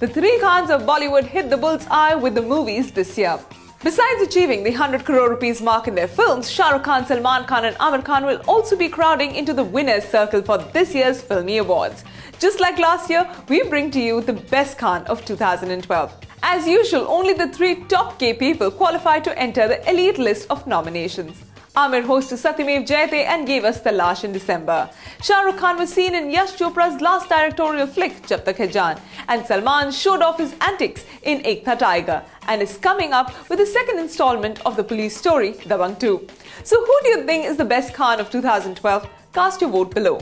The three Khans of Bollywood hit the bull's eye with the movies this year. Besides achieving the 100 crore rupees mark in their films, Shah Rukh Khan, Salman Khan, and Aamir Khan will also be crowding into the winners' circle for this year's Filmy Awards. Just like last year, we bring to you the best Khan of 2012. As usual, only the three top K people qualify to enter the elite list of nominations. Aamir hosted Satyamev Jayate and gave us Talaash in December. Shah Rukh Khan was seen in Yash Chopra's last directorial flick, Jab Tak Hai Jaan, and Salman showed off his antics in Ek Tha Tiger and is coming up with the second installment of the police story, Dabangg 2. So who do you think is the best Khan of 2012? Cast your vote below.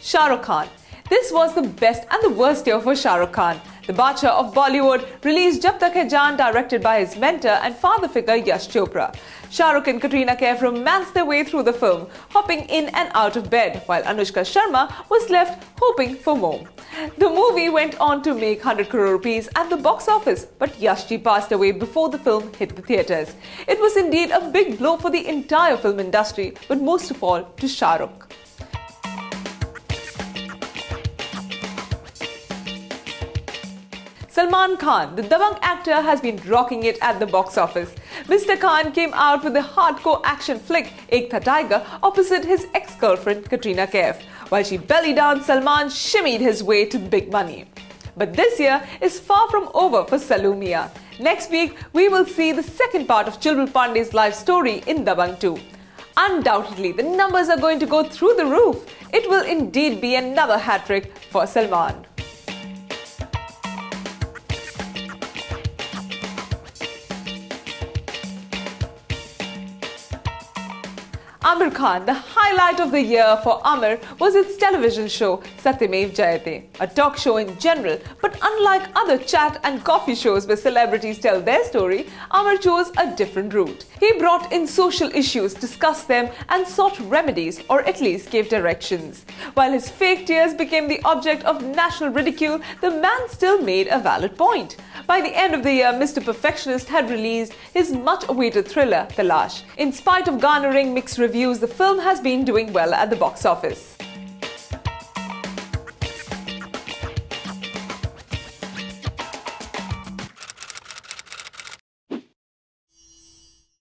Shah Rukh Khan. This was the best and the worst year for Shah Rukh Khan. The Badshah of Bollywood released Jab Tak Hai Jaan directed by his mentor and father figure Yash Chopra. Shah Rukh and Katrina Kaif romanced their way through the film, hopping in and out of bed, while Anushka Sharma was left hoping for more. The movie went on to make 100 crore rupees at the box office, but Yashji passed away before the film hit the theatres. It was indeed a big blow for the entire film industry, but most of all to Shah Rukh. Salman Khan, the Dabangg actor, has been rocking it at the box office. Mr. Khan came out with a hardcore action flick, Ek Tha Tiger, opposite his ex-girlfriend Katrina Kaif. While she belly danced, Salman shimmied his way to big money. But this year is far from over for Salomia. Next week, we will see the second part of Chulbul Pandey's life story in Dabangg 2. Undoubtedly, the numbers are going to go through the roof. It will indeed be another hat trick for Salman. Aamir Khan, the highlight of the year for Aamir was its television show Satyamev Jayate, a talk show in general, but unlike other chat and coffee shows where celebrities tell their story, Aamir chose a different route. He brought in social issues, discussed them, and sought remedies, or at least gave directions. While his fake tears became the object of national ridicule, the man still made a valid point. By the end of the year, Mr. Perfectionist had released his much awaited thriller, Talaash. In spite of garnering mixed reviews, the film has been doing well at the box office.